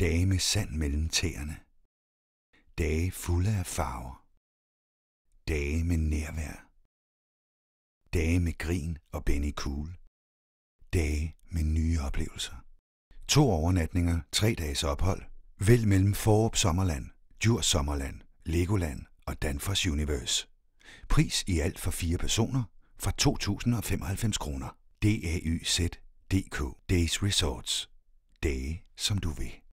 Dage med sand mellem tæerne. Dage fulde af farver. Dage med nærvær. Dage med grin og Benny Cool. Dage med nye oplevelser. To overnatninger, tre dages ophold. Vælg mellem Forup Sommerland, Djurs Sommerland, Legoland og Danfoss Universe. Pris i alt for fire personer fra 2.095 kroner. DAYZ.dk Days Resorts. Dage som du vil.